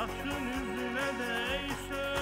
Taşın üzüne değse